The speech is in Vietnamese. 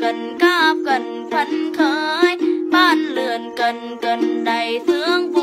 cần cáp cần phấn khởi ban lượn cần cần đầy thương vui